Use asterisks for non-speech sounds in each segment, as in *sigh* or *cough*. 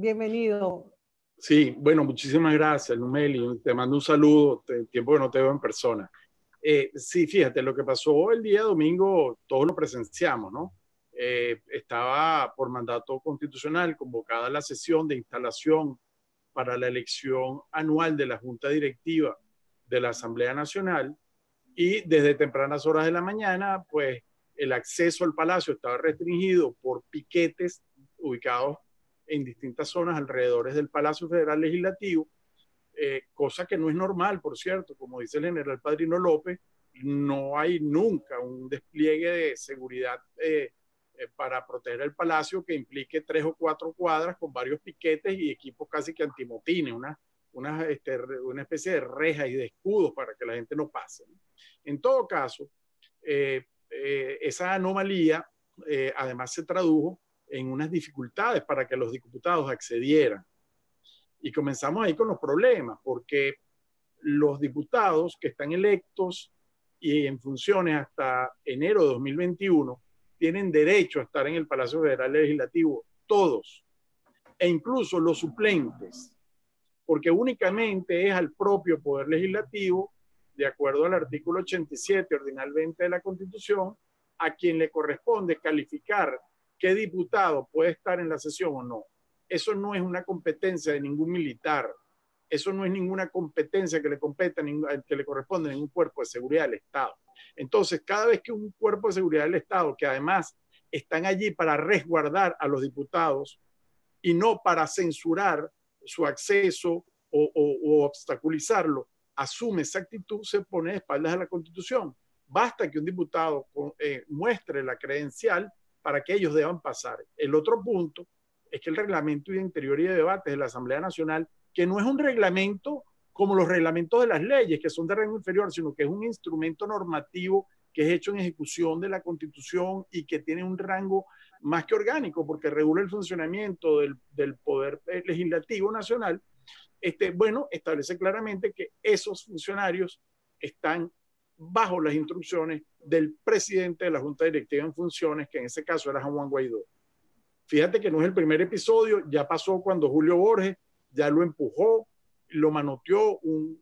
Bienvenido. Sí, bueno, muchísimas gracias, Numeli. Te mando un saludo, tiempo que no te veo en persona. Eh, sí, fíjate, lo que pasó el día domingo, todos lo presenciamos, ¿no? Eh, estaba por mandato constitucional convocada la sesión de instalación para la elección anual de la Junta Directiva de la Asamblea Nacional y desde tempranas horas de la mañana, pues el acceso al palacio estaba restringido por piquetes ubicados en distintas zonas alrededor del Palacio Federal Legislativo, eh, cosa que no es normal, por cierto, como dice el general Padrino López, no hay nunca un despliegue de seguridad eh, eh, para proteger el palacio que implique tres o cuatro cuadras con varios piquetes y equipos casi que antimotines, una, una, este, una especie de reja y de escudos para que la gente no pase. En todo caso, esa anomalía además se tradujo en unas dificultades para que los diputados accedieran. Y comenzamos ahí con los problemas, porque los diputados que están electos y en funciones hasta enero de 2021 tienen derecho a estar en el Palacio Federal Legislativo, todos, e incluso los suplentes, porque únicamente es al propio Poder Legislativo, de acuerdo al artículo 87 ordinal 20 de la Constitución, a quien le corresponde calificar qué diputado puede estar en la sesión o no. Eso no es una competencia de ningún militar. Eso no es ninguna competencia que le competa, que le corresponde a ningún cuerpo de seguridad del Estado. Entonces, cada vez que un cuerpo de seguridad del Estado, que además están allí para resguardar a los diputados y no para censurar su acceso o, obstaculizarlo, asume esa actitud, se pone de espaldas a la Constitución. Basta que un diputado eh, muestre la credencial para que ellos deban pasar. El otro punto es que el reglamento de interior y de debates de la Asamblea Nacional, que no es un reglamento como los reglamentos de las leyes, que son de rango inferior, sino que es un instrumento normativo que es hecho en ejecución de la Constitución y que tiene un rango más que orgánico, porque regula el funcionamiento del, del Poder Legislativo Nacional, este, bueno, establece claramente que esos funcionarios están bajo las instrucciones del presidente de la Junta Directiva en funciones, que en ese caso era Juan Guaidó. Fíjate que no es el primer episodio, ya pasó cuando Julio Borges ya lo empujó, lo manoteó un,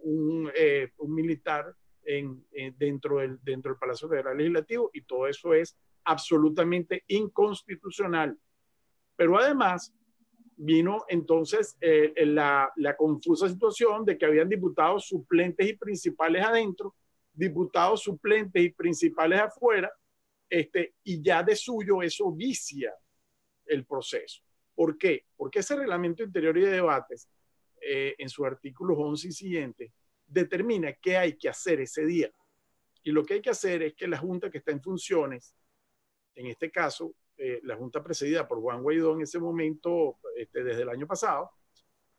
un, eh, militar en, dentro, del, dentro del Palacio Federal Legislativo y todo eso es absolutamente inconstitucional. Pero además vino entonces eh, la, la, confusa situación de que habían diputados suplentes y principales adentro, diputados suplentes y principales afuera, este, y ya de suyo eso vicia el proceso. ¿Por qué? Porque ese reglamento interior y de debates, eh, en sus artículos 11 y siguientes, determina qué hay que hacer ese día. Y lo que hay que hacer es que la Junta que está en funciones, en este caso, eh, la Junta presidida por Juan Guaidó en ese momento, este, desde el año pasado,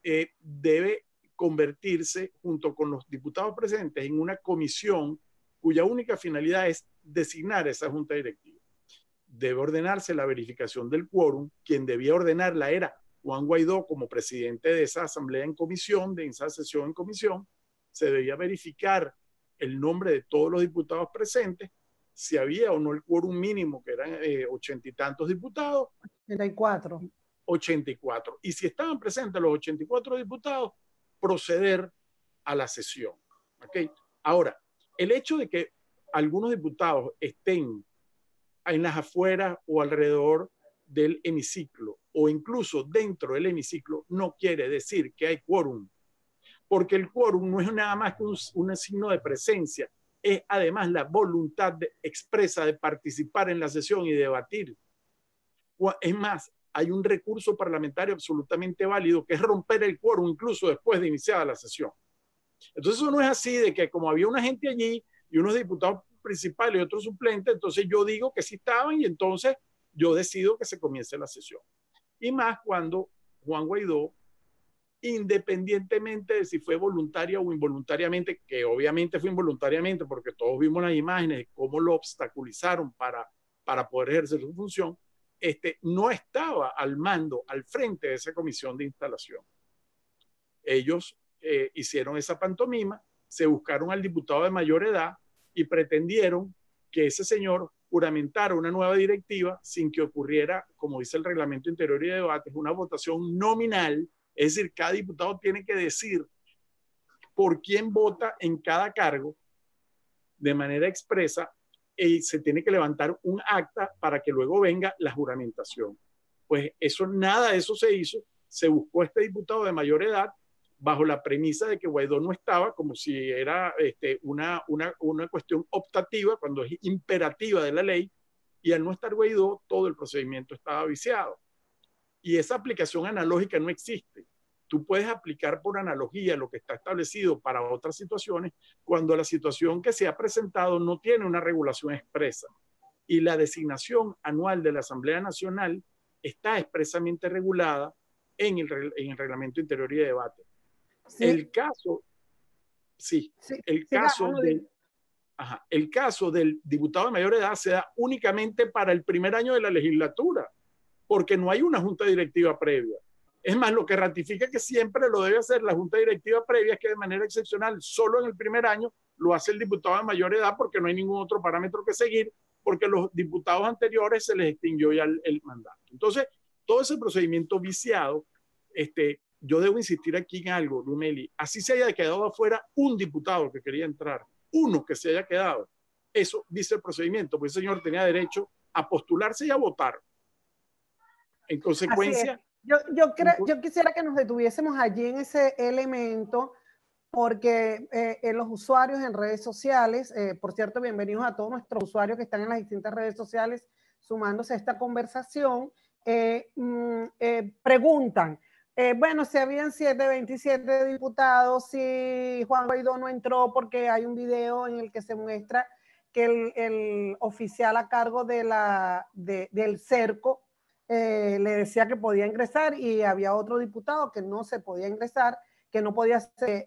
eh, debe convertirse junto con los diputados presentes en una comisión cuya única finalidad es designar esa junta directiva. Debe ordenarse la verificación del quórum. Quien debía ordenarla era Juan Guaidó como presidente de esa asamblea en comisión, de esa sesión en comisión. Se debía verificar el nombre de todos los diputados presentes si había o no el quórum mínimo, que eran eh, ochenta y tantos diputados. 84. 84. Y si estaban presentes los 84 diputados, proceder a la sesión. ¿Okay? Ahora, el hecho de que algunos diputados estén en las afueras o alrededor del hemiciclo o incluso dentro del hemiciclo no quiere decir que hay quórum, porque el quórum no es nada más que un, un signo de presencia, es además la voluntad expresa de participar en la sesión y debatir. Es más, hay un recurso parlamentario absolutamente válido que es romper el quórum incluso después de iniciada la sesión. Entonces eso no es así de que como había una gente allí y unos diputados principales y otros suplentes, entonces yo digo que sí estaban y entonces yo decido que se comience la sesión. Y más cuando Juan Guaidó independientemente de si fue voluntaria o involuntariamente, que obviamente fue involuntariamente porque todos vimos las imágenes de cómo lo obstaculizaron para, para poder ejercer su función, este, no estaba al mando, al frente de esa comisión de instalación. Ellos eh, hicieron esa pantomima, se buscaron al diputado de mayor edad y pretendieron que ese señor juramentar una nueva directiva sin que ocurriera, como dice el reglamento interior y de debates, una votación nominal, es decir, cada diputado tiene que decir por quién vota en cada cargo de manera expresa y se tiene que levantar un acta para que luego venga la juramentación. Pues eso, nada de eso se hizo. Se buscó este diputado de mayor edad bajo la premisa de que Guaidó no estaba, como si era este, una, una, una cuestión optativa, cuando es imperativa de la ley, y al no estar Guaidó, todo el procedimiento estaba viciado. Y esa aplicación analógica no existe. Tú puedes aplicar por analogía lo que está establecido para otras situaciones cuando la situación que se ha presentado no tiene una regulación expresa. Y la designación anual de la Asamblea Nacional está expresamente regulada en el, en el reglamento interior y de debate. El caso, sí, el caso del, el caso del diputado de mayor edad se da únicamente para el primer año de la legislatura, porque no hay una junta directiva previa. Es más, lo que ratifica que siempre lo debe hacer la junta directiva previa es que de manera excepcional, solo en el primer año, lo hace el diputado de mayor edad porque no hay ningún otro parámetro que seguir, porque los diputados anteriores se les extinguió ya el, el mandato. Entonces, todo ese procedimiento viciado este, yo debo insistir aquí en algo, Lumeli, así se haya quedado afuera un diputado que quería entrar, uno que se haya quedado, eso dice el procedimiento, pues el señor tenía derecho a postularse y a votar. En consecuencia... Yo, yo, yo quisiera que nos detuviésemos allí en ese elemento, porque eh, en los usuarios en redes sociales, eh, por cierto, bienvenidos a todos nuestros usuarios que están en las distintas redes sociales sumándose a esta conversación, eh, mm, preguntan, eh, bueno, si habían 7, 27 diputados, si Juan Guaidó no entró porque hay un video en el que se muestra que el, oficial a cargo de la, del cerco eh, le decía que podía ingresar y había otro diputado que no se podía ingresar, que no podía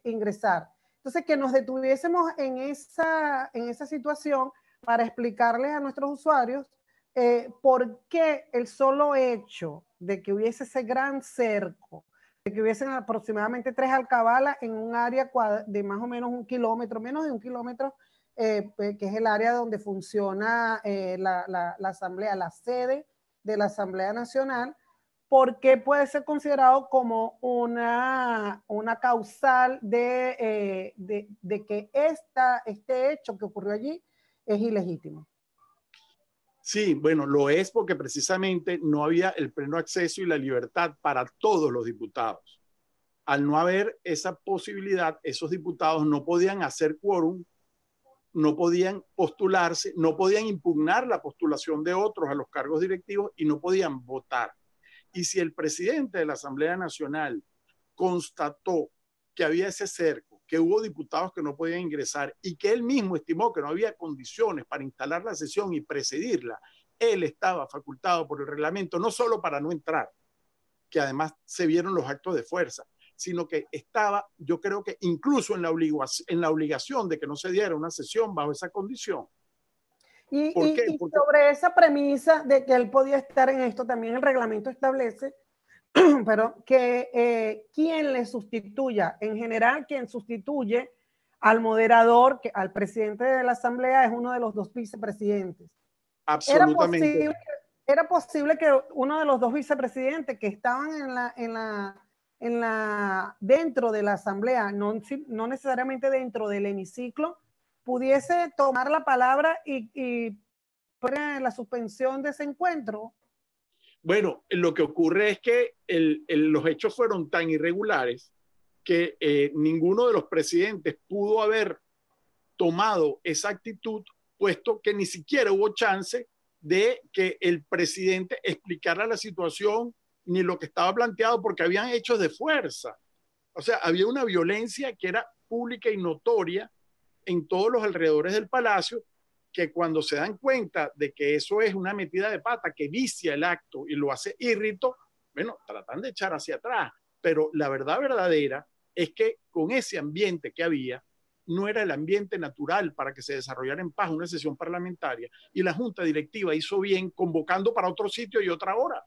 ingresar. Entonces, que nos detuviésemos en esa, en esa situación para explicarles a nuestros usuarios eh, por qué el solo hecho de que hubiese ese gran cerco, de que hubiesen aproximadamente tres alcabalas en un área de más o menos un kilómetro, menos de un kilómetro, eh, que es el área donde funciona eh, la, la, Asamblea, la sede de la Asamblea Nacional, porque puede ser considerado como una, una causal de, de, de que esta, este hecho que ocurrió allí es ilegítimo. Sí, bueno, lo es porque precisamente no había el pleno acceso y la libertad para todos los diputados. Al no haber esa posibilidad, esos diputados no podían hacer quórum, no podían postularse, no podían impugnar la postulación de otros a los cargos directivos y no podían votar. Y si el presidente de la Asamblea Nacional constató que había ese cerco, que hubo diputados que no podían ingresar y que él mismo estimó que no había condiciones para instalar la sesión y presidirla, él estaba facultado por el reglamento no solo para no entrar, que además se vieron los actos de fuerza, sino que estaba, yo creo que incluso en la, obligación, en la obligación de que no se diera una sesión bajo esa condición. Y, sobre esa premisa de que él podía estar en esto, también el reglamento establece *clears throat* pero que eh, quien le sustituya, en general quien sustituye al moderador, que, al presidente de la asamblea es uno de los dos vicepresidentes. Absolutamente. Era posible, que uno de los dos vicepresidentes que estaban en la, en la, en la, dentro de la asamblea, no, no necesariamente dentro del hemiciclo, pudiese tomar la palabra y, y la suspensión de ese encuentro bueno, lo que ocurre es que los hechos fueron tan irregulares que eh, ninguno de los presidentes pudo haber tomado esa actitud, puesto que ni siquiera hubo chance de que el presidente explicara la situación ni lo que estaba planteado, porque habían hechos de fuerza. O sea, había una violencia que era pública y notoria en todos los alrededores del palacio que cuando se dan cuenta de que eso es una metida de pata que vicia el acto y lo hace irrito, bueno, tratan de echar hacia atrás. Pero la verdad verdadera es que con ese ambiente que había, no era el ambiente natural para que se desarrollara en paz una sesión parlamentaria. Y la Junta Directiva hizo bien convocando para otro sitio y otra hora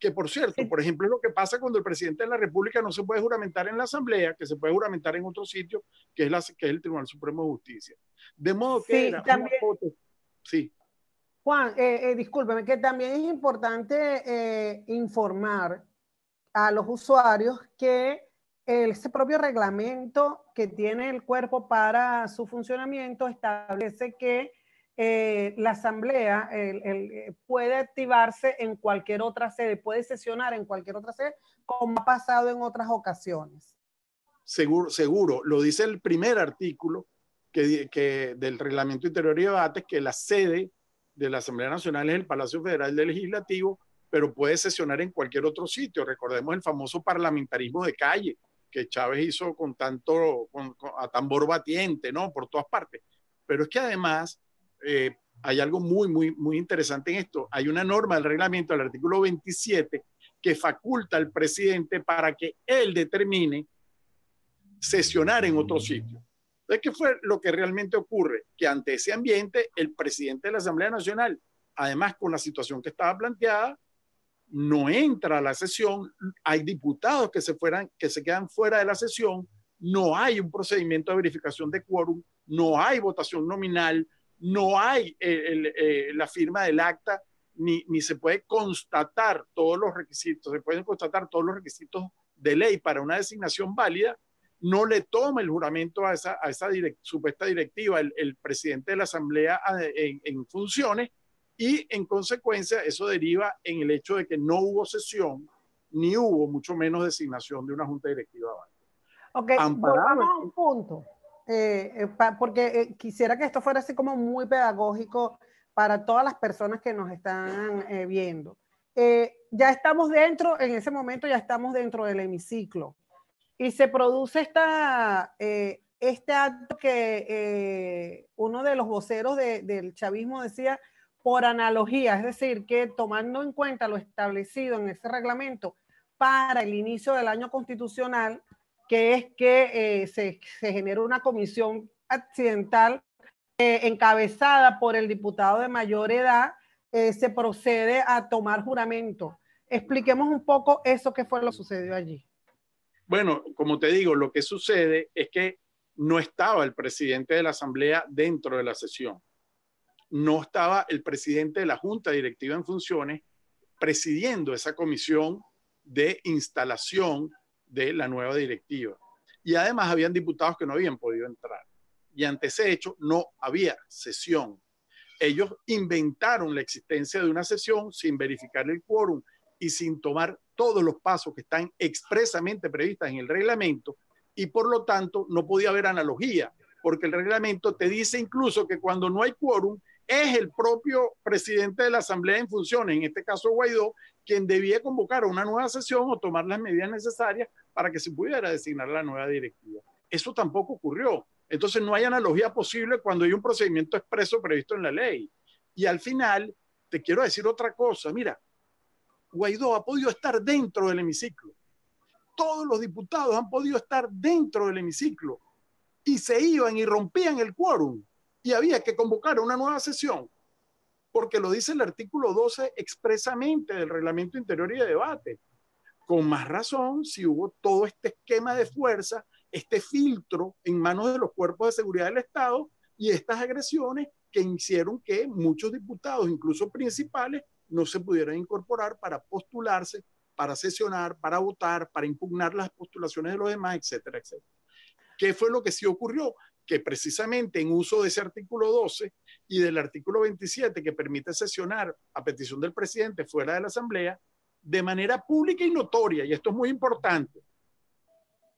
que por cierto, por ejemplo, es lo que pasa cuando el presidente de la República no se puede juramentar en la Asamblea, que se puede juramentar en otro sitio, que es, la, que es el Tribunal Supremo de Justicia. De modo que sí, también, sí. Juan, eh, discúlpeme, que también es importante informar a los usuarios que ese propio reglamento que tiene el cuerpo para su funcionamiento establece que eh, la asamblea eh, puede activarse en cualquier otra sede, puede sesionar en cualquier otra sede, como ha pasado en otras ocasiones. Seguro, seguro. Lo dice el primer artículo que, que del Reglamento Interior y Debates, que la sede de la Asamblea Nacional es el Palacio Federal del Legislativo, pero puede sesionar en cualquier otro sitio. Recordemos el famoso parlamentarismo de calle que Chávez hizo con tanto, a tambor batiente, ¿no? Por todas partes. Pero es que además eh, hay algo muy, muy, muy interesante en esto. Hay una norma del reglamento, el artículo 27, que faculta al presidente para que él determine sesionar en otro sitio. Entonces, ¿qué fue lo que realmente ocurre? Que ante ese ambiente, el presidente de la Asamblea Nacional, además con la situación que estaba planteada, no entra a la sesión, hay diputados que se, fueran, que se quedan fuera de la sesión, no hay un procedimiento de verificación de quórum, no hay votación nominal, no hay eh, eh, la firma del acta, ni, ni se puede constatar todos los requisitos, se pueden constatar todos los requisitos de ley para una designación válida, no le toma el juramento a esa, a esa supuesta directiva el, presidente de la Asamblea en, en funciones y en consecuencia eso deriva en el hecho de que no hubo sesión ni hubo mucho menos designación de una junta directiva. Ok, volvamos a un punto, eh, eh, porque eh, quisiera que esto fuera así como muy pedagógico para todas las personas que nos están viendo. ya estamos dentro, en ese momento ya estamos dentro del hemiciclo y se produce esta, este acto que uno de los voceros del chavismo decía, por analogía, es decir, que tomando en cuenta lo establecido en ese reglamento para el inicio del año constitucional, que es que eh, se, se genera una comisión accidental eh, encabezada por el diputado de mayor edad, eh, se procede a tomar juramento. Expliquemos un poco eso que fue lo que sucedió allí. Bueno, como te digo, lo que sucede es que no estaba el presidente de la Asamblea dentro de la sesión no estaba el presidente de la Junta Directiva en funciones presidiendo esa comisión de instalación de la nueva directiva. Y además habían diputados que no habían podido entrar. Y ante ese hecho no había sesión. Ellos inventaron la existencia de una sesión sin verificar el quórum y sin tomar todos los pasos que están expresamente previstos en el reglamento y por lo tanto no podía haber analogía, porque el reglamento te dice incluso que cuando no hay quórum es el propio presidente de la Asamblea en funciones, en este caso Guaidó, quien debía convocar una nueva sesión o tomar las medidas necesarias para que se pudiera designar la nueva directiva. Eso tampoco ocurrió. Entonces no hay analogía posible cuando hay un procedimiento expreso previsto en la ley. Y al final, te quiero decir otra cosa. Mira, Guaidó ha podido estar dentro del hemiciclo. Todos los diputados han podido estar dentro del hemiciclo y se iban y rompían el quórum y había que convocar una nueva sesión, porque lo dice el artículo 12 expresamente del reglamento interior y de debate. Con más razón, si hubo todo este esquema de fuerza, este filtro en manos de los cuerpos de seguridad del Estado y estas agresiones que hicieron que muchos diputados, incluso principales, no se pudieran incorporar para postularse, para sesionar, para votar, para impugnar las postulaciones de los demás, etcétera, etcétera. ¿Qué fue lo que sí ocurrió? Que precisamente en uso de ese artículo 12 y del artículo 27 que permite sesionar a petición del presidente fuera de la Asamblea, de manera pública y notoria, y esto es muy importante,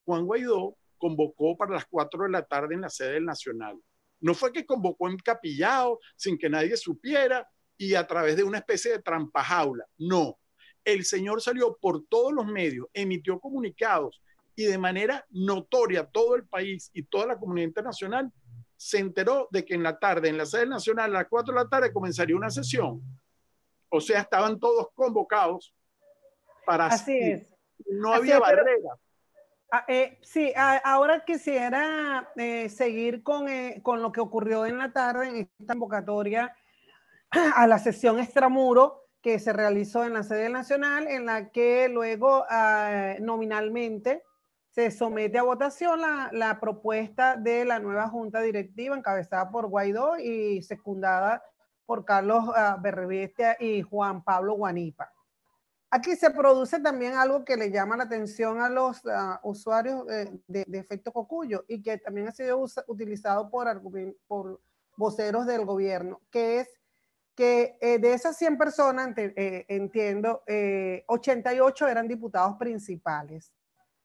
Juan Guaidó convocó para las 4 de la tarde en la sede del Nacional. No fue que convocó en capillado sin que nadie supiera y a través de una especie de trampajaula. No. El señor salió por todos los medios, emitió comunicados, y de manera notoria todo el país y toda la comunidad internacional se enteró de que en la tarde, en la sede nacional, a las 4 de la tarde, comenzaría una sesión. O sea, estaban todos convocados para... Así es. No había barrera. Ah, eh, sí, ahora quisiera eh, seguir con, eh, con, lo que ocurrió en la tarde, en esta convocatoria a la sesión extramuro que se realizó en la sede nacional, en la que luego ah, nominalmente se somete a votación la, propuesta de la nueva junta directiva encabezada por Guaidó y secundada por Carlos uh, y Juan Pablo Guanipa. Aquí se produce también algo que le llama la atención a los ah, usuarios eh, de, efecto cocuyo y que también ha sido utilizado por, voceros del gobierno, que es que eh, de esas 100 personas, eh, entiendo, 88 eran diputados principales,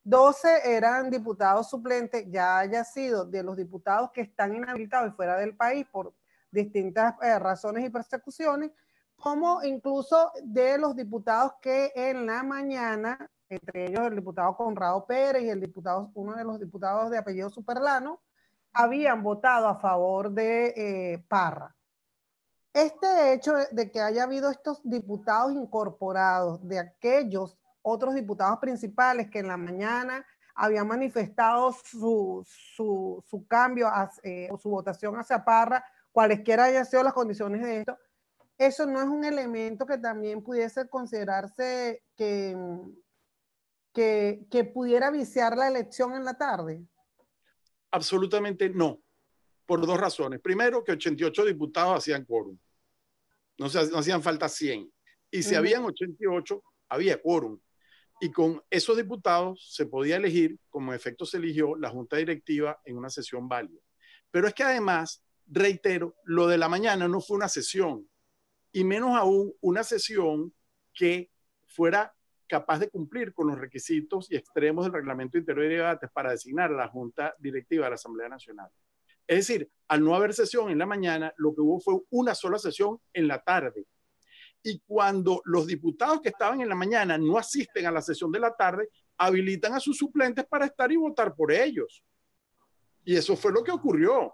12 eran diputados suplentes, ya haya sido de los diputados que están inhabilitados y fuera del país por distintas razones y persecuciones, como incluso de los diputados que en la mañana, entre ellos el diputado Conrado Pérez y el diputado, uno de los diputados de apellido Superlano, habían votado a favor de eh, Parra. Este hecho de que haya habido estos diputados incorporados de aquellos otros diputados principales que en la mañana habían manifestado su, cambio eh, o su votación hacia Parra, cualesquiera hayan sido las condiciones de esto, eso no es un elemento que también pudiese considerarse que, que, pudiera viciar la elección en la tarde. Absolutamente no, por dos razones. Primero, que 88 diputados hacían quórum. No, no hacían falta 100. Y si habían 88, había quórum. Y con esos diputados se podía elegir, como efecto se eligió, la junta directiva en una sesión válida. Pero es que además, reitero, lo de la mañana no fue una sesión, y menos aún una sesión que fuera capaz de cumplir con los requisitos y extremos del reglamento interior de debates para designar a la Junta Directiva de la Asamblea Nacional. Es decir, al no haber sesión en la mañana, lo que hubo fue una sola sesión en la tarde. Y cuando los diputados que estaban en la mañana no asisten a la sesión de la tarde, habilitan a sus suplentes para estar y votar por ellos. Y eso fue lo que ocurrió.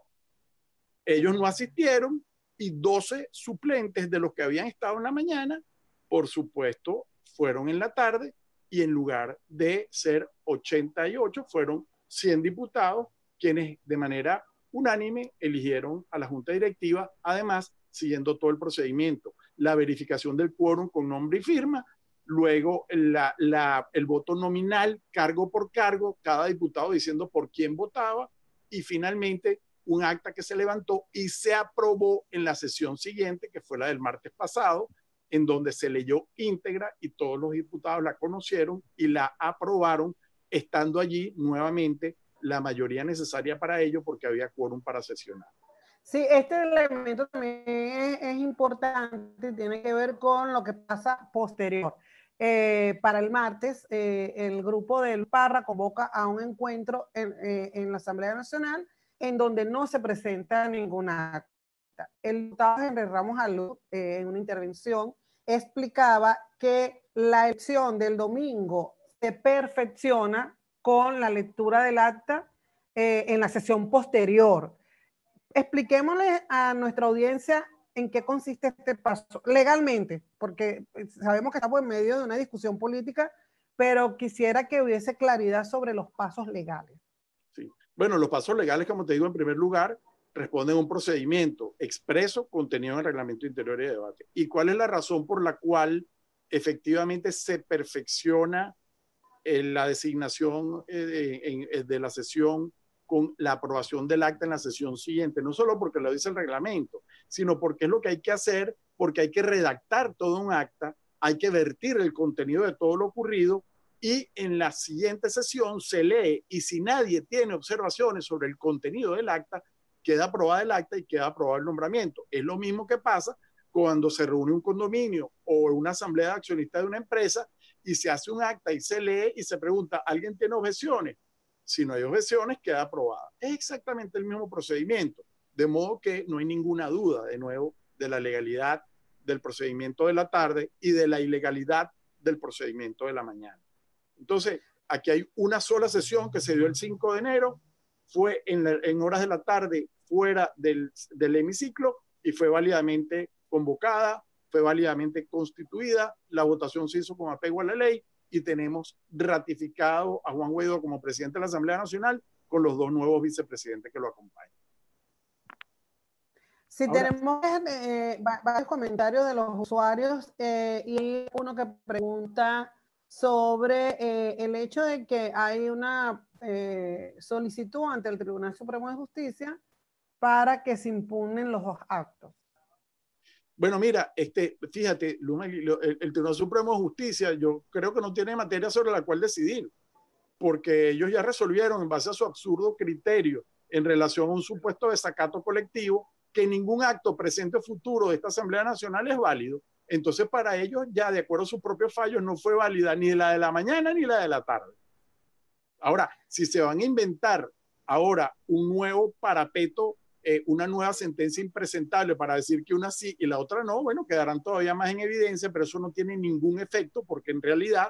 Ellos no asistieron, y 12 suplentes de los que habían estado en la mañana, por supuesto, fueron en la tarde y en lugar de ser 88, fueron 100 diputados quienes de manera unánime eligieron a la Junta Directiva, además siguiendo todo el procedimiento, la verificación del quórum con nombre y firma, luego la, el voto nominal, cargo por cargo, cada diputado diciendo por quién votaba, y finalmente un acta que se levantó y se aprobó en la sesión siguiente, que fue la del martes pasado, en donde se leyó íntegra y todos los diputados la conocieron y la aprobaron, estando allí nuevamente la mayoría necesaria para ello porque había quórum para sesionar. Sí, este elemento también es, importante, tiene que ver con lo que pasa posterior. Eh, para el martes, eh, el grupo del Parra convoca a un encuentro en, eh, en la Asamblea Nacional en donde no se presenta ninguna acta. El diputado Henry Ramos Alú, eh, en una intervención, explicaba que la elección del domingo se perfecciona con la lectura del acta eh, en la sesión posterior. Expliquémosle a nuestra audiencia en qué consiste este paso legalmente, porque sabemos que estamos en medio de una discusión política, pero quisiera que hubiese claridad sobre los pasos legales. Bueno, los pasos legales, como te digo, en primer lugar, responden a un procedimiento expreso contenido en el reglamento interior y de debate. ¿Y cuál es la razón por la cual efectivamente se perfecciona eh, la designación eh, eh, de la sesión con la aprobación del acta en la sesión siguiente? No solo porque lo dice el reglamento, sino porque es lo que hay que hacer, porque hay que redactar todo un acta, hay que vertir el contenido de todo lo ocurrido y en la siguiente sesión se lee y si nadie tiene observaciones sobre el contenido del acta, queda aprobada el acta y queda aprobado el nombramiento. Es lo mismo que pasa cuando se reúne un condominio o una asamblea de accionistas de una empresa y se hace un acta y se lee y se pregunta, ¿alguien tiene objeciones? Si no hay objeciones, queda aprobada. Es exactamente el mismo procedimiento, de modo que no hay ninguna duda, de nuevo, de la legalidad del procedimiento de la tarde y de la ilegalidad del procedimiento de la mañana. Entonces, aquí hay una sola sesión que se dio el 5 de enero, fue en, horas de la tarde fuera del, hemiciclo y fue válidamente convocada, fue válidamente constituida, la votación se hizo con apego a la ley y tenemos ratificado a Juan Guaidó como presidente de la Asamblea Nacional con los dos nuevos vicepresidentes que lo acompañan. Sí, tenemos eh, varios comentarios de los usuarios eh, y uno que pregunta sobre eh, el hecho de que hay una solicitud ante el Tribunal Supremo de Justicia para que se impugnen los dos actos. Bueno, mira, este, fíjate, el, el Tribunal Supremo de Justicia, yo creo que no tiene materia sobre la cual decidir, porque ellos ya resolvieron en base a su absurdo criterio en relación a un supuesto desacato colectivo que ningún acto presente o futuro de esta Asamblea Nacional es válido. Entonces, para ellos, ya de acuerdo a sus propios fallos, no fue válida ni la de la mañana ni la de la tarde. Ahora, si se van a inventar ahora un nuevo parapeto, eh, una nueva sentencia impresentable para decir que una sí y la otra no, bueno, quedarán todavía más en evidencia, pero eso no tiene ningún efecto porque en realidad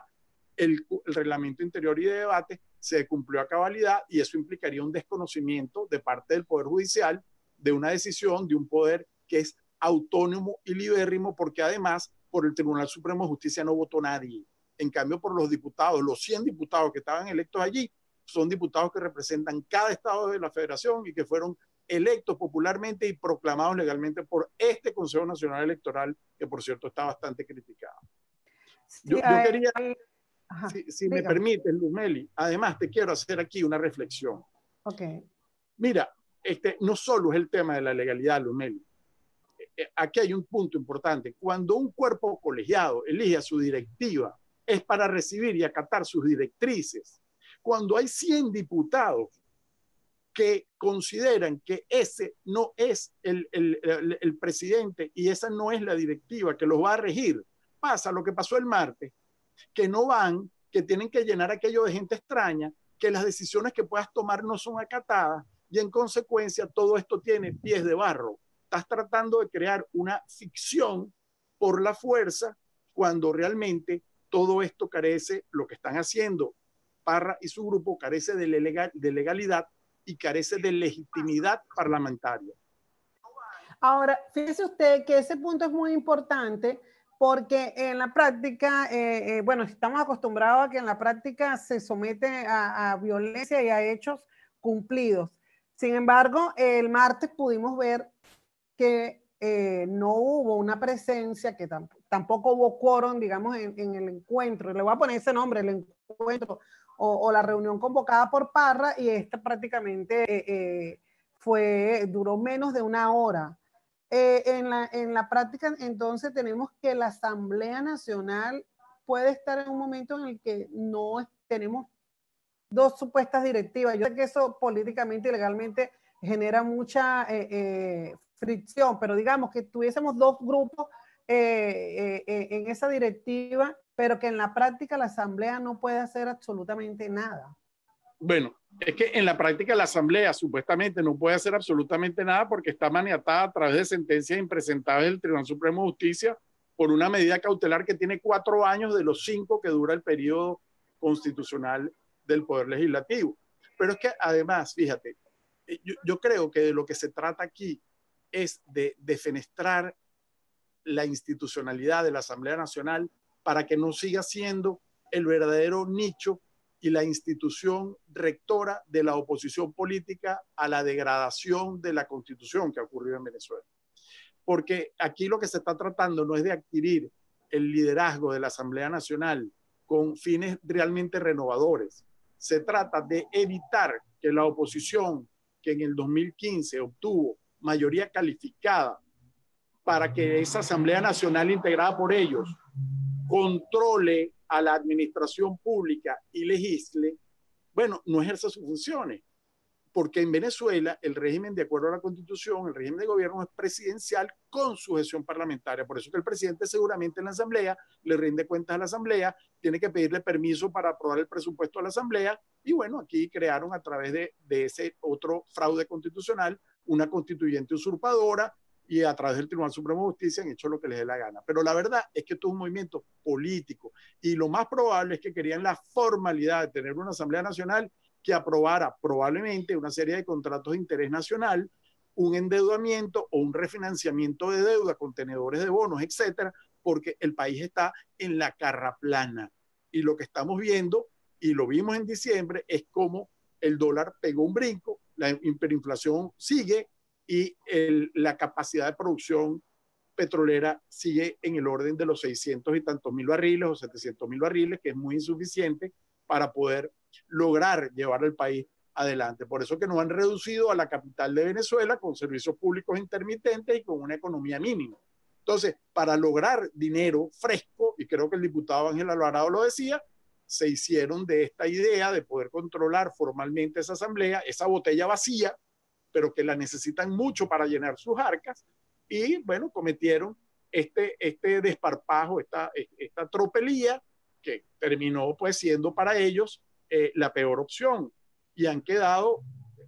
el, el reglamento interior y de debate se cumplió a cabalidad y eso implicaría un desconocimiento de parte del Poder Judicial de una decisión de un poder que es autónomo y libérrimo, porque además por el Tribunal Supremo de Justicia no votó nadie. En cambio, por los diputados, los 100 diputados que estaban electos allí, son diputados que representan cada estado de la federación y que fueron electos popularmente y proclamados legalmente por este Consejo Nacional Electoral, que por cierto está bastante criticado. Yo, quería, si, si me permite, Meli, además te quiero hacer aquí una reflexión. Ok. Mira, este, no solo es el tema de la legalidad, Lumeli. Eh, eh, aquí hay un punto importante. Cuando un cuerpo colegiado elige a su directiva, es para recibir y acatar sus directrices. Cuando hay 100 diputados que consideran que ese no es el, el, presidente y esa no es la directiva que los va a regir, pasa lo que pasó el martes, que no van, que tienen que llenar aquello de gente extraña, que las decisiones que puedas tomar no son acatadas y en consecuencia todo esto tiene pies de barro. Estás tratando de crear una ficción por la fuerza cuando realmente todo esto carece, lo que están haciendo Parra y su grupo carece de, legal, de legalidad y carece de legitimidad parlamentaria. Ahora, fíjese usted que ese punto es muy importante porque en la práctica, eh, eh, bueno, estamos acostumbrados a que en la práctica se somete a, a, violencia y a hechos cumplidos. Sin embargo, el martes pudimos ver que eh, no hubo una presencia, que tampoco hubo quórum, digamos, en, el encuentro. Le voy a poner ese nombre, el encuentro o, la reunión convocada por Parra y esta prácticamente eh, eh, fue, duró menos de una hora. en, la, en la práctica, entonces, tenemos que la Asamblea Nacional puede estar en un momento en el que no tenemos dos supuestas directivas. Yo sé que eso políticamente y legalmente genera mucha eh, eh, fricción, pero digamos que tuviésemos dos grupos eh, en esa directiva, pero que en la práctica la Asamblea no puede hacer absolutamente nada. Bueno, es que en la práctica la Asamblea supuestamente no puede hacer absolutamente nada porque está maniatada a través de sentencias impresentables del Tribunal Supremo de Justicia por una medida cautelar que tiene cuatro años de los cinco que dura el periodo constitucional del Poder Legislativo. Pero es que además, fíjate, eh, yo, creo que de lo que se trata aquí es de defenestrar la institucionalidad de la Asamblea Nacional para que no siga siendo el verdadero nicho y la institución rectora de la oposición política a la degradación de la constitución que ha ocurrido en Venezuela. Porque aquí lo que se está tratando no es de adquirir el liderazgo de la Asamblea Nacional con fines realmente renovadores, se trata de evitar que la oposición que en el 2015 obtuvo mayoría calificada para que esa Asamblea Nacional integrada por ellos controle a la administración pública y legisle, bueno, no ejerza sus funciones porque en Venezuela el régimen, de acuerdo a la constitución, el régimen de gobierno es presidencial con sujeción parlamentaria. Por eso que el presidente seguramente en la asamblea le rinde cuentas a la asamblea, tiene que pedirle permiso para aprobar el presupuesto a la asamblea y bueno, aquí crearon a través de, de ese otro fraude constitucional una constituyente usurpadora y a través del Tribunal Supremo de Justicia han hecho lo que les dé la gana. Pero la verdad es que esto es un movimiento político y lo más probable es que querían la formalidad de tener una Asamblea Nacional que aprobara probablemente una serie de contratos de interés nacional, un endeudamiento o un refinanciamiento de deuda, contenedores de bonos, etcétera, porque el país está en la carra plana. Y lo que estamos viendo, y lo vimos en diciembre, es cómo el dólar pegó un brinco, la hiperinflación sigue y la capacidad de producción petrolera sigue en el orden de los 600 y tantos mil barriles o 700 mil barriles, que es muy insuficiente para poder lograr llevar el país adelante. Por eso que nos han reducido a la capital de Venezuela con servicios públicos intermitentes y con una economía mínima. Entonces, para lograr dinero fresco, y creo que el diputado Ángel Alvarado lo decía, se hicieron de esta idea de poder controlar formalmente esa asamblea, esa botella vacía, pero que la necesitan mucho para llenar sus arcas, y bueno, cometieron este, este desparpajo, esta, esta tropelía que terminó pues siendo para ellos eh, la peor opción. Y han quedado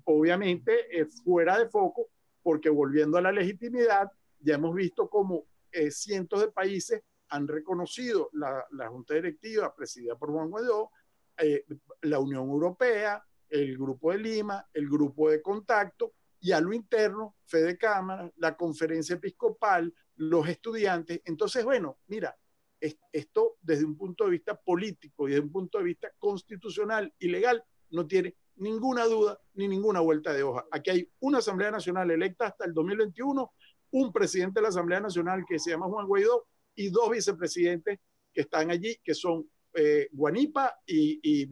obviamente eh, fuera de foco porque volviendo a la legitimidad ya hemos visto como eh, cientos de países han reconocido la, la, Junta Directiva presidida por Juan Guaidó, la Unión Europea, el Grupo de Lima, el Grupo de Contacto y a lo interno, Fede Cámara, la Conferencia Episcopal, los estudiantes. Entonces, bueno, mira, esto desde un punto de vista político y desde un punto de vista constitucional y legal no tiene ninguna duda ni ninguna vuelta de hoja. Aquí hay una Asamblea Nacional electa hasta el 2021, un presidente de la Asamblea Nacional que se llama Juan Guaidó y dos vicepresidentes que están allí, que son eh, Guanipa y, y.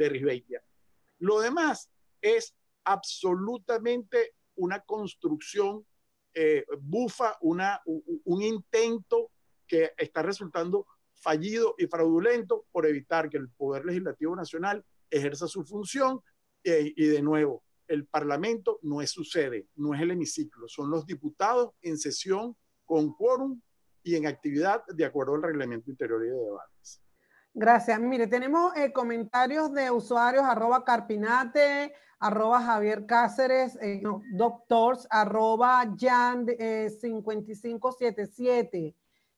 Lo demás es absolutamente una construcción eh, bufa, una, un intento que está resultando fallido y fraudulento por evitar que el Poder Legislativo Nacional ejerza su función y, y de nuevo, el Parlamento no es su sede, no es el hemiciclo, son los diputados en sesión con quórum y en actividad de acuerdo al reglamento interior y de debates. Gracias. Mire, tenemos eh, comentarios de usuarios arroba carpinate, arroba Javier Cáceres, eh, doctors, arroba Jan 5577.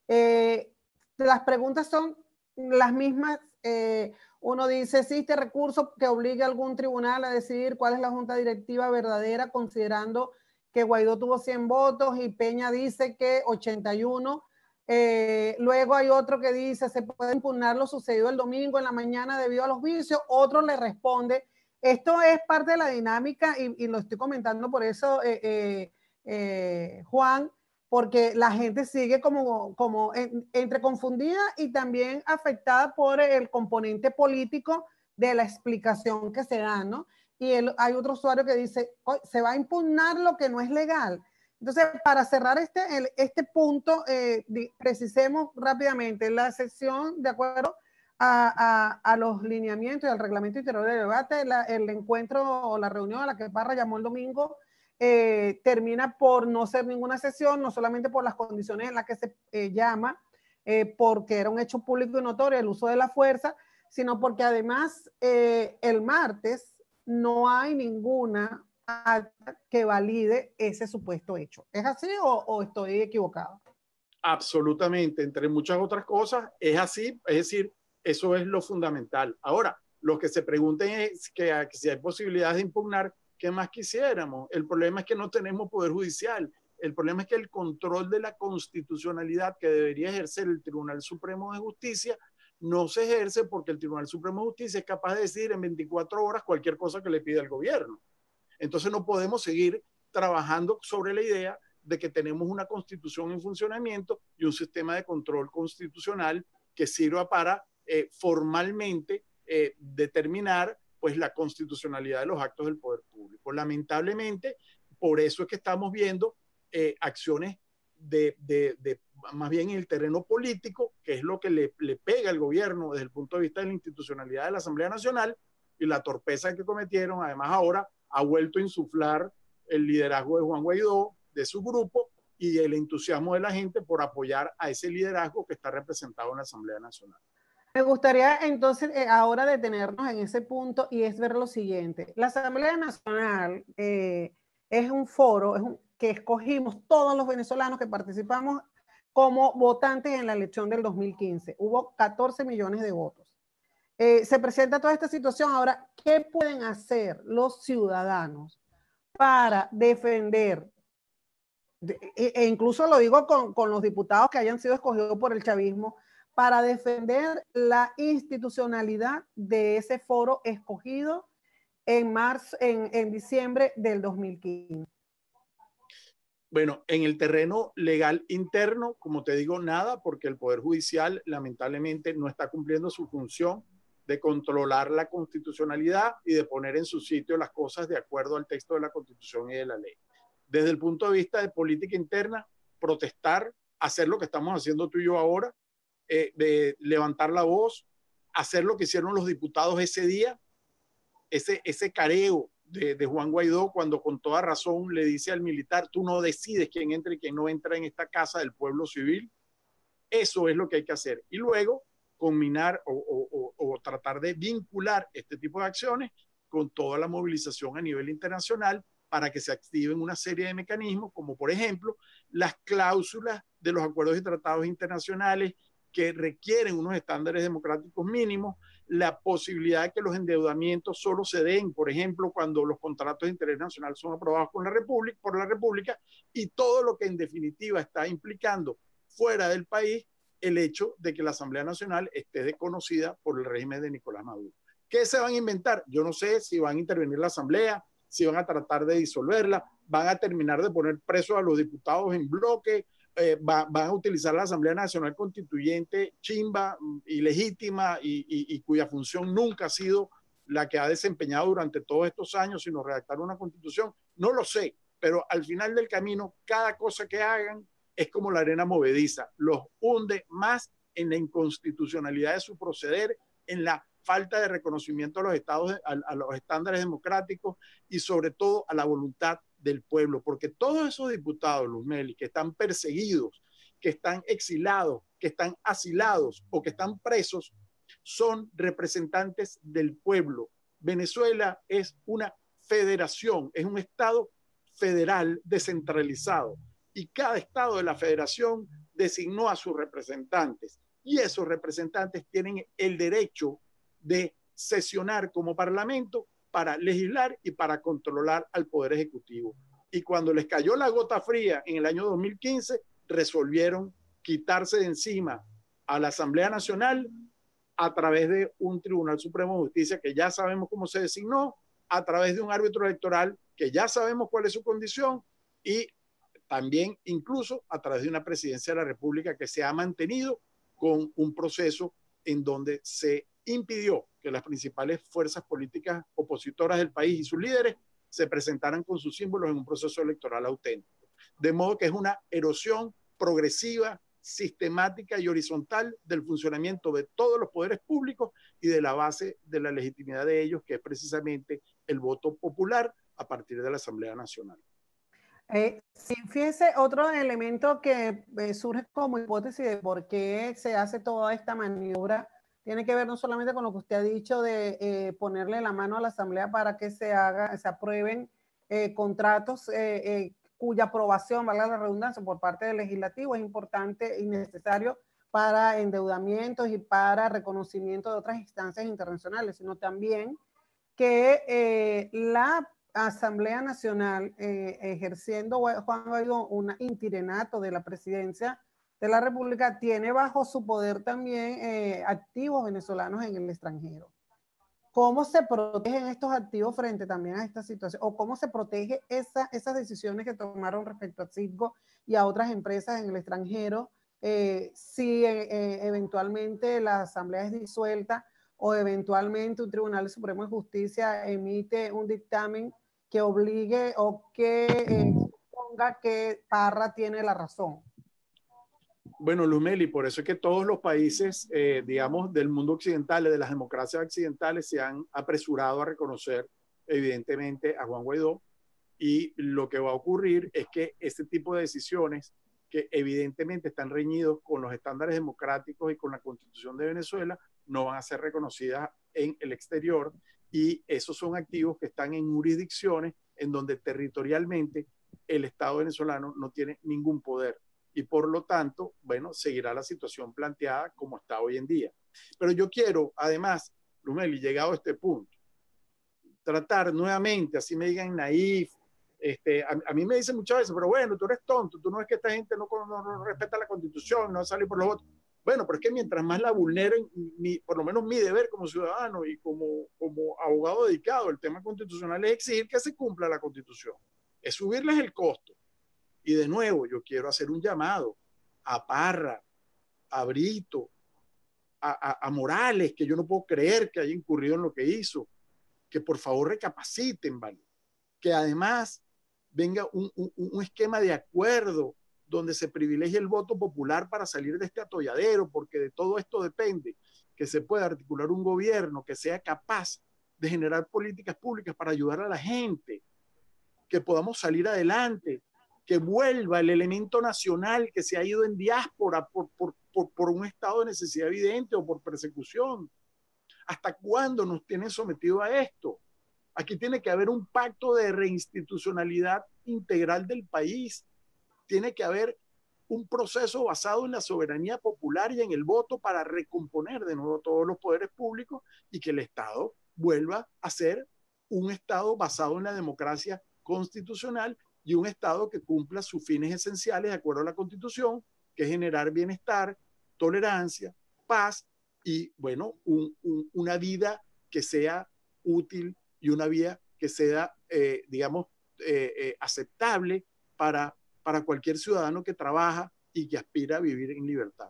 Eh, las preguntas son las mismas. Eh, uno dice, ¿existe recurso que obligue a algún tribunal a decidir cuál es la junta directiva verdadera, considerando que Guaidó tuvo 100 votos y Peña dice que 81? Eh, luego hay otro que dice, se puede impugnar lo sucedido el domingo en la mañana debido a los vicios. Otro le responde, esto es parte de la dinámica y, lo estoy comentando por eso, eh, Juan, porque la gente sigue como, como entre confundida y también afectada por el componente político de la explicación que se da, ¿no? Y hay otro usuario que dice, se va a impugnar lo que no es legal. Entonces, para cerrar este, este punto, eh, precisemos rápidamente la sesión de acuerdo a, los lineamientos y al reglamento interior del debate, el encuentro o la reunión a la que Parra llamó el domingo eh, termina por no ser ninguna sesión, no solamente por las condiciones en las que se eh, llama, porque era un hecho público y notorio el uso de la fuerza, sino porque además el martes no hay ninguna que valide ese supuesto hecho. ¿Es así o, estoy equivocado? Absolutamente, entre muchas otras cosas, es así, es decir, eso es lo fundamental. Ahora, lo que se pregunten es que si hay posibilidades de impugnar, ¿Qué más quisiéramos? El problema es que no tenemos poder judicial. El problema es que el control de la constitucionalidad que debería ejercer el Tribunal Supremo de Justicia no se ejerce porque el Tribunal Supremo de Justicia es capaz de decidir en 24 horas cualquier cosa que le pida el gobierno. Entonces no podemos seguir trabajando sobre la idea de que tenemos una constitución en funcionamiento y un sistema de control constitucional que sirva para eh, formalmente eh, determinar pues la constitucionalidad de los actos del poder público. Lamentablemente, por eso es que estamos viendo eh, acciones de, de, de, más bien en el terreno político, que es lo que le, le, pega al gobierno desde el punto de vista de la institucionalidad de la Asamblea Nacional y la torpeza que cometieron, además ahora ha vuelto a insuflar el liderazgo de Juan Guaidó, de su grupo, y el entusiasmo de la gente por apoyar a ese liderazgo que está representado en la Asamblea Nacional. Me gustaría entonces eh, ahora detenernos en ese punto y es ver lo siguiente. La Asamblea Nacional eh, es un foro que escogimos todos los venezolanos que participamos como votantes en la elección del 2015. Hubo 14 millones de votos. Eh, se presenta toda esta situación. Ahora, ¿qué pueden hacer los ciudadanos para defender? e, e incluso lo digo con, con los diputados que hayan sido escogidos por el chavismo, para defender la institucionalidad de ese foro escogido en marzo, en, en diciembre del 2015? Bueno, en el terreno legal interno, como te digo, nada, porque el Poder Judicial lamentablemente no está cumpliendo su función de controlar la constitucionalidad y de poner en su sitio las cosas de acuerdo al texto de la Constitución y de la ley. Desde el punto de vista de política interna, protestar hacer lo que estamos haciendo tú y yo ahora, eh, de levantar la voz, hacer lo que hicieron los diputados ese día, ese, ese careo de, de, Juan Guaidó cuando con toda razón le dice al militar, tú no decides quién entra y quién no entra en esta casa del pueblo civil. Eso es lo que hay que hacer. Y luego combinar o, o, o, tratar de vincular este tipo de acciones con toda la movilización a nivel internacional para que se activen una serie de mecanismos, como por ejemplo las cláusulas de los acuerdos y tratados internacionales que requieren unos estándares democráticos mínimos, la posibilidad de que los endeudamientos solo se den, por ejemplo, cuando los contratos de interés nacional son aprobados por la República, por la República y todo lo que en definitiva está implicando fuera del país el hecho de que la Asamblea Nacional esté desconocida por el régimen de Nicolás Maduro. ¿Qué se van a inventar? Yo no sé si van a intervenir la Asamblea, si van a tratar de disolverla, van a terminar de poner presos a los diputados en bloque, eh, va, van a utilizar la Asamblea Nacional Constituyente chimba, mm, ilegítima y, y, cuya función nunca ha sido la que ha desempeñado durante todos estos años, sino redactar una constitución. No lo sé, pero al final del camino, cada cosa que hagan es como la arena movediza, los hunde más en la inconstitucionalidad de su proceder, en la falta de reconocimiento a los estados, a, los estándares democráticos y sobre todo a la voluntad del pueblo, porque todos esos diputados, Luz Meli, que están perseguidos, que están exilados, que están asilados o que están presos, son representantes del pueblo. Venezuela es una federación, es un estado federal descentralizado y cada estado de la federación designó a sus representantes y esos representantes tienen el derecho de sesionar como parlamento para legislar y para controlar al Poder Ejecutivo. Y cuando les cayó la gota fría en el año 2015, resolvieron quitarse de encima a la Asamblea Nacional a través de un Tribunal Supremo de Justicia que ya sabemos cómo se designó, a través de un árbitro electoral que ya sabemos cuál es su condición y también incluso a través de una presidencia de la República que se ha mantenido con un proceso en donde se impidió que las principales fuerzas políticas opositoras del país y sus líderes se presentaran con sus símbolos en un proceso electoral auténtico. De modo que es una erosión progresiva, sistemática y horizontal del funcionamiento de todos los poderes públicos y de la base de la legitimidad de ellos, que es precisamente el voto popular a partir de la Asamblea Nacional. Eh, sí, fíjese, otro elemento que eh, surge como hipótesis de por qué se hace toda esta maniobra tiene que ver no solamente con lo que usted ha dicho de eh, ponerle la mano a la Asamblea para que se haga, se aprueben eh, contratos eh, cuya aprobación, valga la redundancia, por parte del legislativo es importante y necesario para endeudamientos y para reconocimiento de otras instancias internacionales, sino también que la Asamblea Nacional, ejerciendo Juan Guaidó un intirenato de la presidencia, de la República tiene bajo su poder también eh, activos venezolanos en el extranjero. ¿Cómo se protegen estos activos frente también a esta situación? ¿O cómo se protege esa, esas decisiones que tomaron respecto a Cisco y a otras empresas en el extranjero eh, si eh, eventualmente la asamblea es disuelta o eventualmente un Tribunal Supremo de Justicia emite un dictamen obligue o que ponga que Parra tiene la razón? Bueno, Lumeli, por eso es que todos los países, eh, digamos, del mundo occidental, de las democracias occidentales, se han apresurado a reconocer, evidentemente, a Juan Guaidó. Y lo que va a ocurrir es que este tipo de decisiones, que evidentemente están reñidos con los estándares democráticos y con la constitución de Venezuela, no van a ser reconocidas en el exterior. Y esos son activos que están en jurisdicciones en donde territorialmente el Estado venezolano no tiene ningún poder y por lo tanto, bueno, seguirá la situación planteada como está hoy en día. Pero yo quiero, además, Lumeli, llegado a este punto, tratar nuevamente, así me digan naif, este, a, mí me dicen muchas veces, pero bueno, tú eres tonto, tú no ves que esta gente no, no, respeta la constitución, no a salir por los votos. Bueno, pero es que mientras más la vulneren, por lo menos mi deber como ciudadano y como, como abogado dedicado al tema constitucional es exigir que se cumpla la constitución, es subirles el costo y de nuevo, yo quiero hacer un llamado a Parra, a Brito, a, Morales, que yo no puedo creer que haya incurrido en lo que hizo, que por favor recapaciten, ¿vale? Que además venga un, un, esquema de acuerdo donde se privilegie el voto popular para salir de este atolladero, porque de todo esto depende que se pueda articular un gobierno que sea capaz de generar políticas públicas para ayudar a la gente, que podamos salir adelante, que vuelva el elemento nacional que se ha ido en diáspora por, por, por, un estado de necesidad evidente o por persecución. ¿Hasta cuándo nos tienen sometido a esto? Aquí tiene que haber un pacto de reinstitucionalidad integral del país. Tiene que haber un proceso basado en la soberanía popular y en el voto para recomponer de nuevo todos los poderes públicos y que el Estado vuelva a ser un Estado basado en la democracia constitucional y un Estado que cumpla sus fines esenciales de acuerdo a la Constitución, que es generar bienestar, tolerancia, paz y, bueno, una vida que sea útil y una vida que sea, eh, digamos, eh, eh, aceptable para para cualquier ciudadano que trabaja y que aspira a vivir en libertad.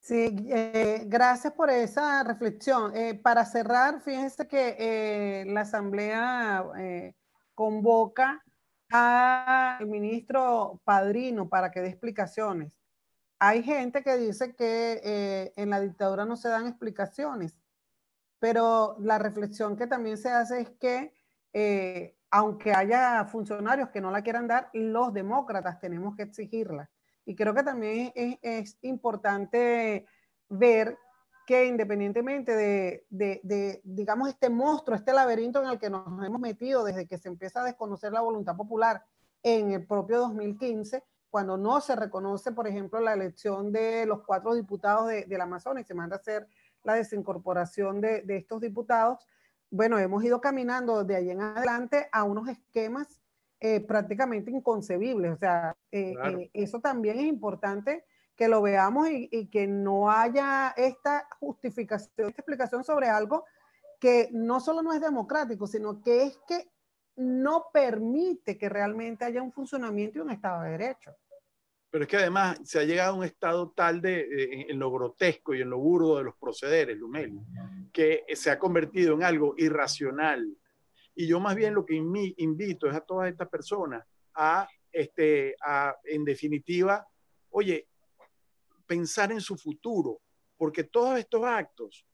Sí, eh, gracias por esa reflexión. Eh, para cerrar, fíjense que eh, la Asamblea convoca al ministro Padrino para que dé explicaciones. Hay gente que dice que en la dictadura no se dan explicaciones, pero la reflexión que también se hace es que aunque haya funcionarios que no la quieran dar, los demócratas tenemos que exigirla. Y creo que también es, importante ver que independientemente de, de, digamos, este monstruo, este laberinto en el que nos hemos metido desde que se empieza a desconocer la voluntad popular en el propio 2015, cuando no se reconoce, por ejemplo, la elección de los cuatro diputados de, del Amazonas y se manda a hacer la desincorporación de, de estos diputados, bueno, hemos ido caminando de ahí en adelante a unos esquemas eh, prácticamente inconcebibles. O sea, eh, eh, eso también es importante que lo veamos y, que no haya esta justificación, esta explicación sobre algo que no solo no es democrático, sino que es que no permite que realmente haya un funcionamiento y un Estado de Derecho. Pero es que además se ha llegado a un estado tal de, en lo grotesco y en lo burdo de los procederes, Lumeli, que se ha convertido en algo irracional. Y yo más bien lo que invito es a todas estas personas a, este, a, en definitiva, oye, pensar en su futuro, porque todos estos actos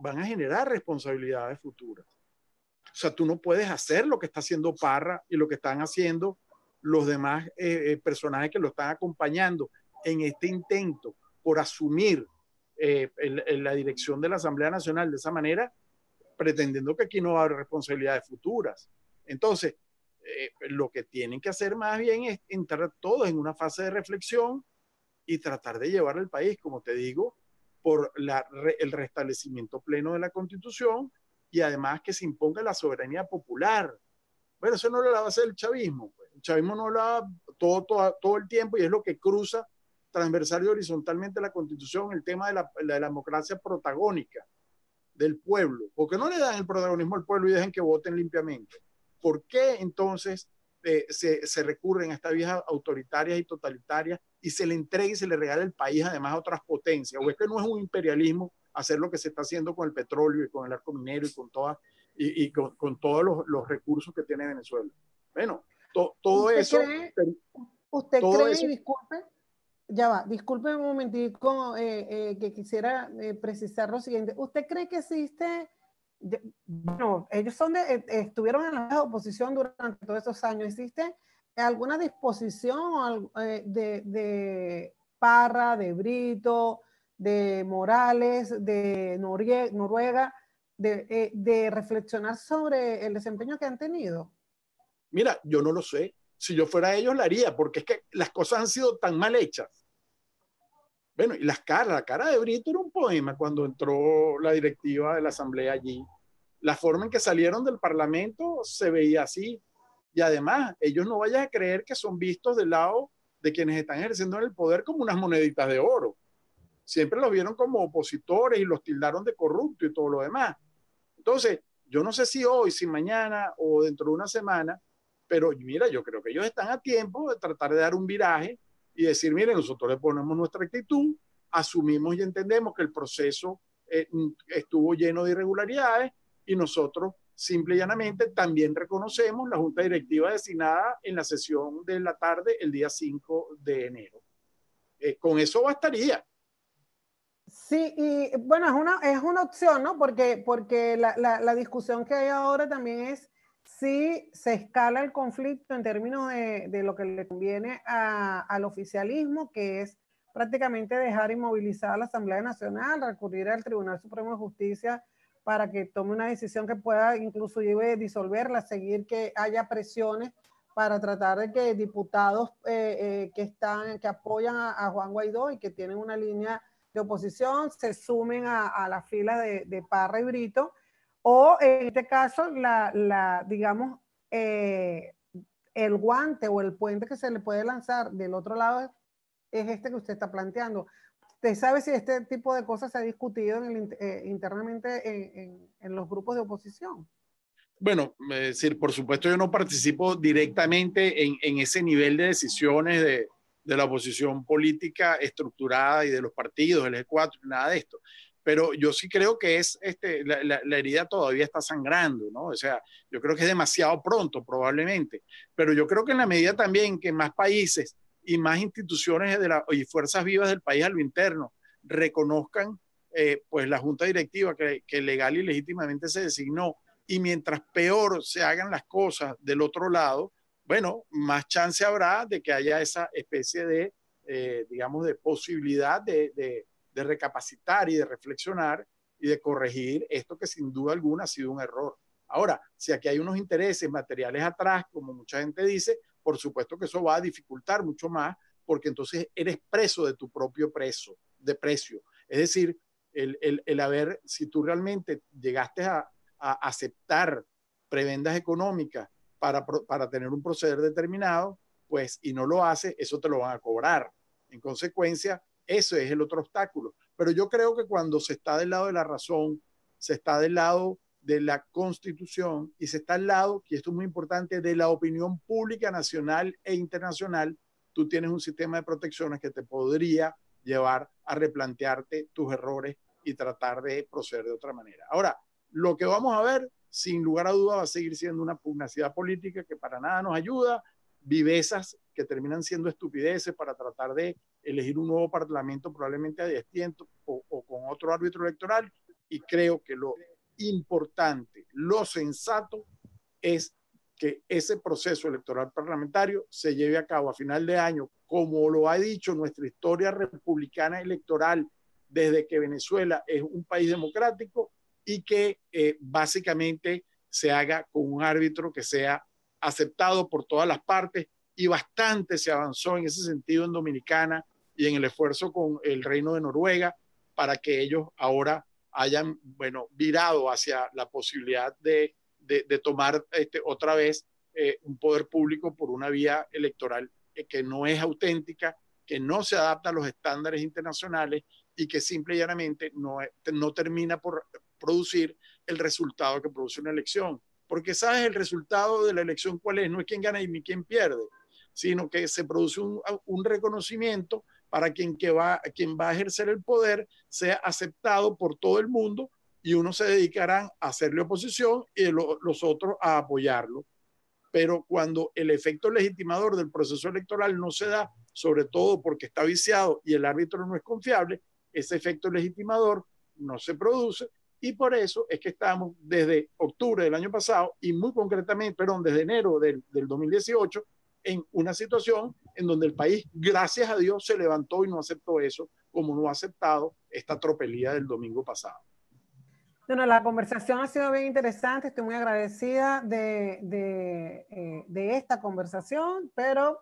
van a generar responsabilidades futuras. O sea, tú no puedes hacer lo que está haciendo Parra y lo que están haciendo los demás eh, eh, personajes que lo están acompañando en este intento por asumir eh, la dirección de la Asamblea Nacional de esa manera, pretendiendo que aquí no va a haber responsabilidades futuras. Entonces, lo que tienen que hacer más bien es entrar todos en una fase de reflexión y tratar de llevar al país, como te digo, por el restablecimiento pleno de la constitución y además que se imponga la soberanía popular. Bueno, eso no lo va a hacer el chavismo. Pues chavismo no habla todo, todo, todo el tiempo y es lo que cruza transversal y horizontalmente la constitución, el tema de la, democracia protagónica del pueblo. ¿Por qué no le dan el protagonismo al pueblo y dejen que voten limpiamente? ¿Por qué entonces eh, se, se, recurren a estas vías autoritarias y totalitarias y se le entrega y se le regala el país además a otras potencias? ¿O es que no es un imperialismo hacer lo que se está haciendo con el petróleo y con el arco minero y con, todas, y, y con, con, todos los, los recursos que tiene Venezuela? Bueno, todo eso. ¿Usted cree, disculpe, ya va, disculpe un momentico eh, eh, que quisiera eh, precisar lo siguiente. ¿Usted cree que existe, bueno, ellos son de, estuvieron en la oposición durante todos esos años, ¿existe alguna disposición de, de Parra, de Brito, de Morales, de Noruega, de, de reflexionar sobre el desempeño que han tenido? Mira, yo no lo sé. Si yo fuera ellos, lo haría, porque es que las cosas han sido tan mal hechas. Bueno, y las caras, la cara de Brito era un poema cuando entró la directiva de la asamblea allí. La forma en que salieron del parlamento se veía así. Y además, ellos no vayan a creer que son vistos del lado de quienes están ejerciendo en el poder como unas moneditas de oro. Siempre los vieron como opositores y los tildaron de corrupto y todo lo demás. Entonces, yo no sé si hoy, si mañana o dentro de una semana pero mira, yo creo que ellos están a tiempo de tratar de dar un viraje y decir, mire, nosotros le ponemos nuestra actitud, asumimos y entendemos que el proceso eh, estuvo lleno de irregularidades y nosotros simple y llanamente también reconocemos la junta directiva designada en la sesión de la tarde el día 5 de enero. Eh, con eso bastaría. Sí, y bueno, es una, es una opción, ¿no? Porque, porque la, la, la discusión que hay ahora también es si se escala el conflicto en términos de, de lo que le conviene al oficialismo, que es prácticamente dejar inmovilizada a la Asamblea Nacional, recurrir al Tribunal Supremo de Justicia para que tome una decisión que pueda incluso disolverla, seguir que haya presiones para tratar de que diputados eh, eh, que están, que apoyan a, Juan Guaidó y que tienen una línea de oposición se sumen a, a la fila de, de, Parra y Brito, o en este caso, la, la digamos, eh, el guante o el puente que se le puede lanzar del otro lado es este que usted está planteando. ¿Usted sabe si este tipo de cosas se ha discutido eh, internamente en, los grupos de oposición? Bueno, es decir, por supuesto yo no participo directamente en, ese nivel de decisiones de, la oposición política estructurada y de los partidos, el E4, nada de esto. Pero yo sí creo que es, este, la, la, herida todavía está sangrando, ¿no? O sea, yo creo que es demasiado pronto probablemente. Pero yo creo que en la medida también que más países y más instituciones de la, y fuerzas vivas del país a lo interno reconozcan eh, pues la junta directiva que, que, legal y legítimamente se designó y mientras peor se hagan las cosas del otro lado, bueno, más chance habrá de que haya esa especie de, eh, digamos, de posibilidad de, de, de recapacitar y de reflexionar y de corregir esto que sin duda alguna ha sido un error. Ahora, si aquí hay unos intereses materiales atrás, como mucha gente dice, por supuesto que eso va a dificultar mucho más porque entonces eres preso de tu propio preso, de precio. Es decir, el, el, el haber, si tú realmente llegaste a, a aceptar prebendas económicas para, para tener un proceder determinado, pues y no lo hace, eso te lo van a cobrar. En consecuencia, eso es el otro obstáculo. Pero yo creo que cuando se está del lado de la razón, se está del lado de la Constitución y se está al lado, y esto es muy importante, de la opinión pública nacional e internacional, tú tienes un sistema de protecciones que te podría llevar a replantearte tus errores y tratar de proceder de otra manera. Ahora, lo que vamos a ver, sin lugar a duda, va a seguir siendo una pugnacidad política que para nada nos ayuda, vivezas que terminan siendo estupideces para tratar de elegir un nuevo parlamento probablemente a destiento o, o con otro árbitro electoral y creo que lo importante, lo sensato es que ese proceso electoral parlamentario se lleve a cabo a final de año, como lo ha dicho nuestra historia republicana electoral desde que Venezuela es un país democrático y que eh, básicamente se haga con un árbitro que sea aceptado por todas las partes y bastante se avanzó en ese sentido en Dominicana y en el esfuerzo con el Reino de Noruega para que ellos ahora hayan, bueno, virado hacia la posibilidad de, de, tomar este, otra vez eh, un poder público por una vía electoral eh, que no es auténtica, que no se adapta a los estándares internacionales y que simple y llanamente no, no termina por producir el resultado que produce una elección. Porque sabes el resultado de la elección cuál es, no es quién gana ni quién pierde, sino que se produce un, un reconocimiento para quien, va a ejercer el poder sea aceptado por todo el mundo y unos se dedicarán a hacerle oposición y los otros a apoyarlo. Pero cuando el efecto legitimador del proceso electoral no se da, sobre todo porque está viciado y el árbitro no es confiable, ese efecto legitimador no se produce y por eso es que estamos desde octubre del año pasado y muy concretamente, perdón, desde enero del, del 2018 en una situación en donde el país, gracias a Dios, se levantó y no aceptó eso, como no ha aceptado esta tropelía del domingo pasado. Bueno, la conversación ha sido bien interesante, estoy muy agradecida de, de, eh, de esta conversación, pero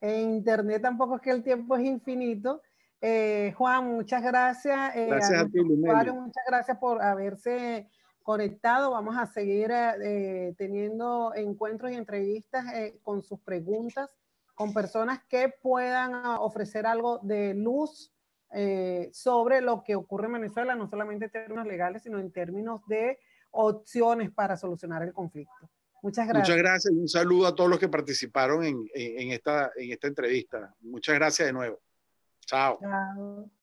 en Internet tampoco es que el tiempo es infinito. Eh, Juan, muchas gracias. Eh, gracias a, a ti, Muchas gracias por haberse conectado. Vamos a seguir eh, eh, teniendo encuentros y entrevistas eh, con sus preguntas, con personas que puedan ah, ofrecer algo de luz sobre lo que ocurre en Venezuela, no solamente en términos legales, sino en términos de opciones para solucionar el conflicto. Muchas gracias. Muchas gracias un saludo a todos los que participaron en, en, esta, en esta entrevista. Muchas gracias de nuevo. Chao. Chao.